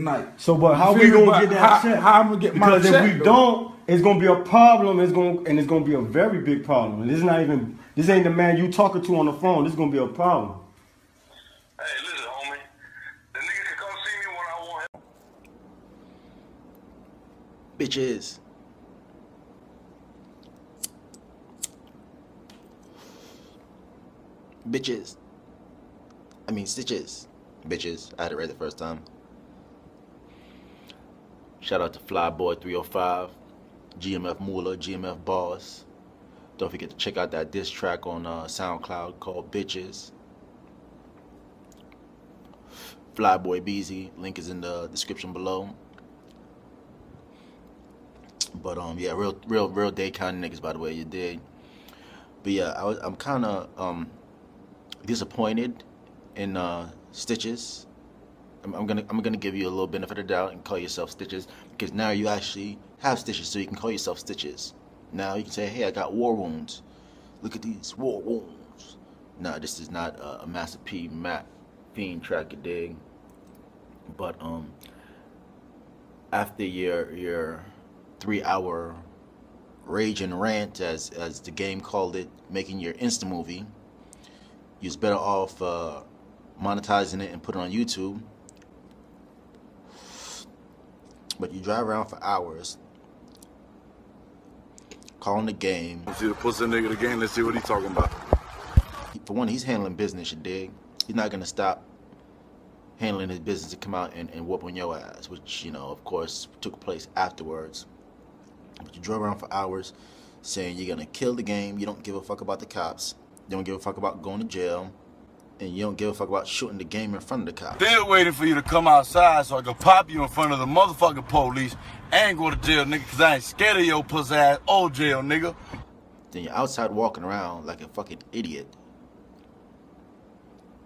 tonight. So, but how we gonna get that how, check? How I'm gonna get because my check? Because if we though? don't, it's gonna be a problem. It's gonna and it's gonna be a very big problem. And this is not even this ain't the man you talking to on the phone. This is gonna be a problem. Hey, listen, homie. The nigga can come see me when I want him. Bitches. Bitches. I mean, stitches. Bitches. I had it right the first time. Shout out to Flyboy305, GMF Mula, GMF Boss. Don't forget to check out that diss track on uh, SoundCloud called Bitches. Flyboy Beezy, link is in the description below. But um, yeah, real, real, real day kind of niggas, by the way, you did. But yeah, I was, I'm kind of um disappointed in uh, Stitches. I'm, I'm gonna, I'm gonna give you a little benefit of doubt and call yourself Stitches because now you actually have Stitches, so you can call yourself Stitches. Now you can say, hey, I got war wounds. Look at these war wounds. Now this is not a, a Master P Mac Fiend track, you dig? But um, after your your three hour rage and rant, as as the game called it, making your Insta movie, you're better off uh, monetizing it and put it on YouTube. But you drive around for hours, calling the game. Let's see the pussy nigga the game. Let's see what he's talking about. For one, he's handling business, you dig? He's not gonna stop handling his business to come out and, and whoop on your ass, which, you know, of course, took place afterwards. But you drove around for hours saying you're gonna kill the game, you don't give a fuck about the cops, you don't give a fuck about going to jail, and you don't give a fuck about shooting the game in front of the cops. Still waiting for you to come outside so I can pop you in front of the motherfucking police and go to jail, nigga, cause I ain't scared of your pussy ass old jail, nigga. Then you're outside walking around like a fucking idiot,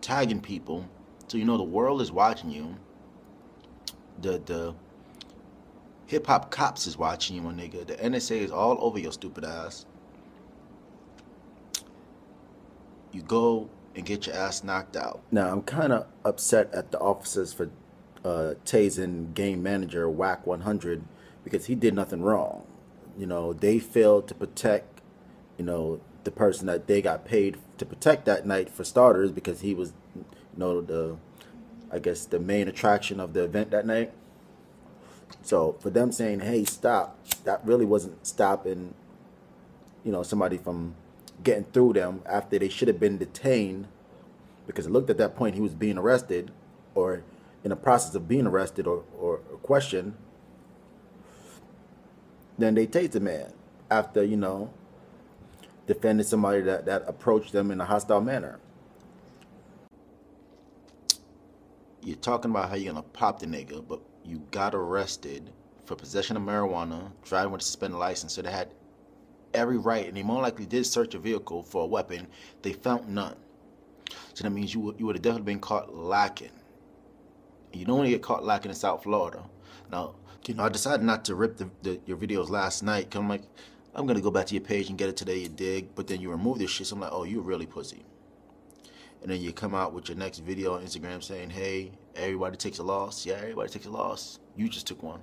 tagging people, so you know the world is watching you. The the hip hop cops is watching you, my nigga. The NSA is all over your stupid ass. You go and get your ass knocked out. Now I'm kind of upset at the officers for uh, tasing game manager Wack 100 because he did nothing wrong. You know, they failed to protect, you know, the person that they got paid to protect that night for starters because he was, you know, the, I guess the main attraction of the event that night. So for them saying, "Hey, stop," that really wasn't stopping, you know, somebody from getting through them after they should have been detained, because it looked at that point he was being arrested, or in the process of being arrested or or, questioned. Then they tased the man after you know defended somebody that that approached them in a hostile manner. You're talking about how you're gonna pop the nigga, but you got arrested for possession of marijuana, driving with a suspended license. So they had every right, and they more likely did search a vehicle for a weapon. They found none. So that means you you would have definitely been caught lacking. You don't want to get caught lacking in South Florida. Now, you know, I decided not to rip the, the, your videos last night. Cause I'm like, I'm gonna go back to your page and get it today. You dig, but then you remove this shit. So I'm like, oh, you really pussy. And then you come out with your next video on Instagram saying, hey, everybody takes a loss. Yeah, everybody takes a loss. You just took one.